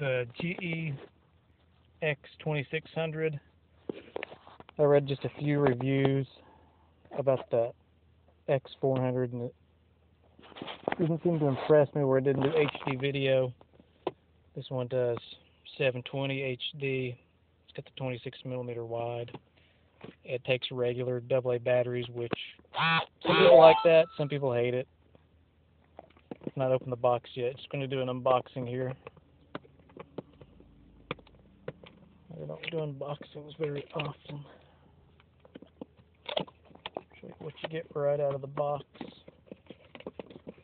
the GE X2600. I read just a few reviews about the X400 and it didn't seem to impress me where it didn't do HD video. This one does 720 HD. It's got the 26 millimeter wide. It takes regular AA batteries, which some people like that, some people hate it. I've not opened the box yet. Just going to do an unboxing here. I don't do unboxings very often. Show you what you get right out of the box.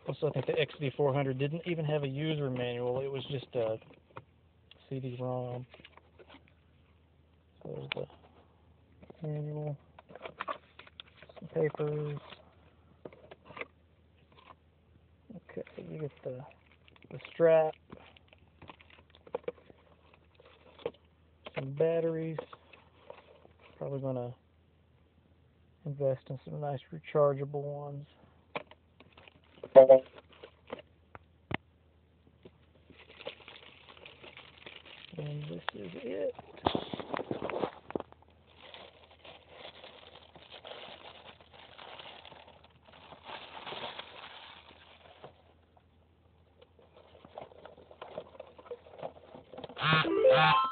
Also, I think the XD400 didn't even have a user manual. It was just a CD-ROM. So there's the manual, some papers. Okay, you get the the strap, some batteries. Probably gonna invest in some nice rechargeable ones. And this is it. Ah, ah.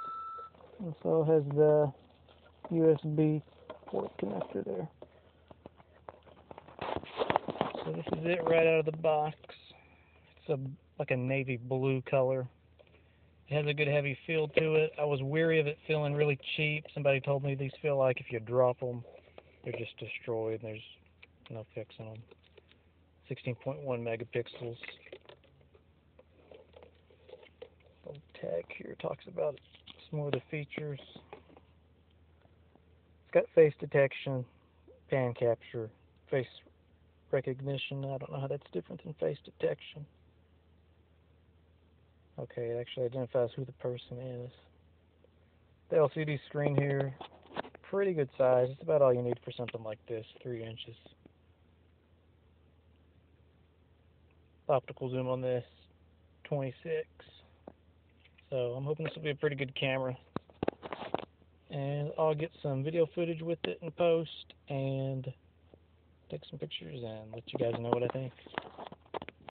And so it has the USB port connector there. So this is it right out of the box. It's a like a navy blue color. It has a good heavy feel to it. I was weary of it feeling really cheap. Somebody told me these feel like if you drop them, they're just destroyed. And there's no fixing them. 16.1 megapixels. Little tag here talks about some more of the features. It's got face detection, pan capture, face recognition. I don't know how that's different than face detection. Okay, it actually identifies who the person is. The LCD screen here, pretty good size. It's about all you need for something like this, 3 inches. Optical zoom on this, 26. So I'm hoping this will be a pretty good camera. And I'll get some video footage with it in post and take some pictures and let you guys know what I think.